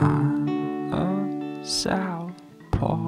I'm a southpaw.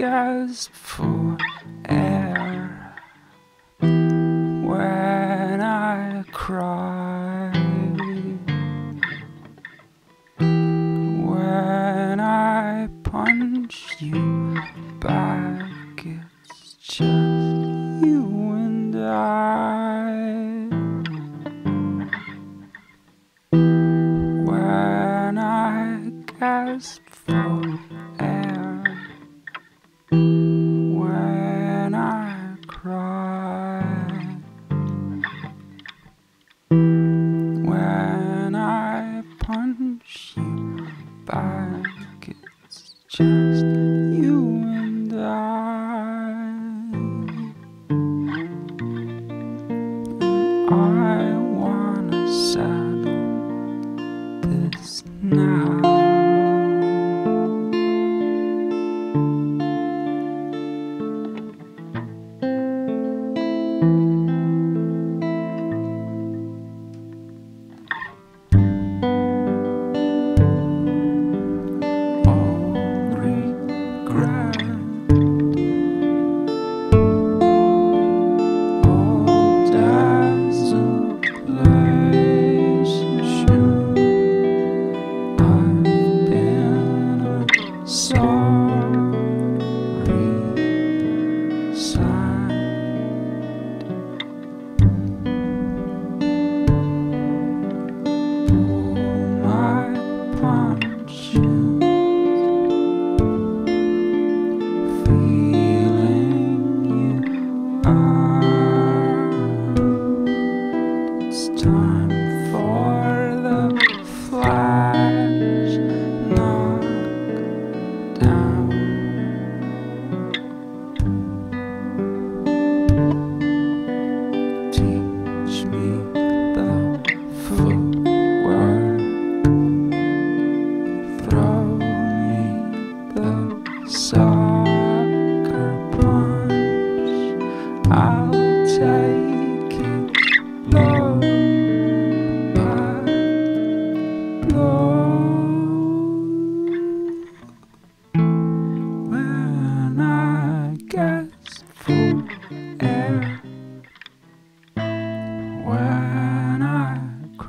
guys before. just you and I. I wanna settle this now. I'm.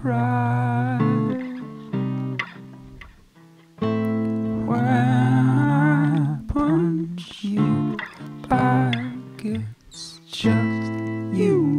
cry when I punch you back. It's just you.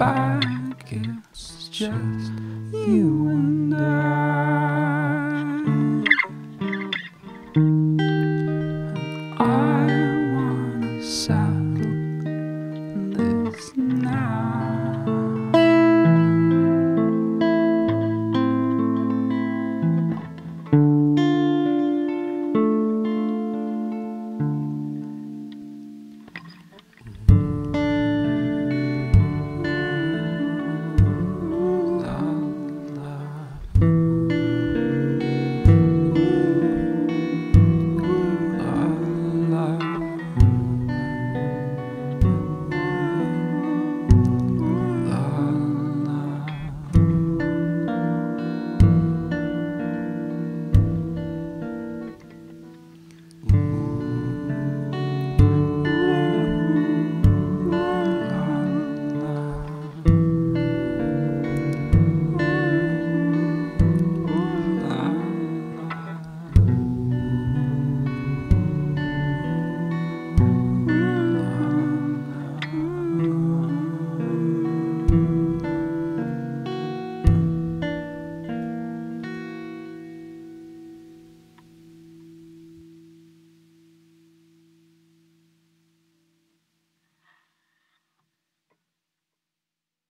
back. It's just you and I. And I wanna say.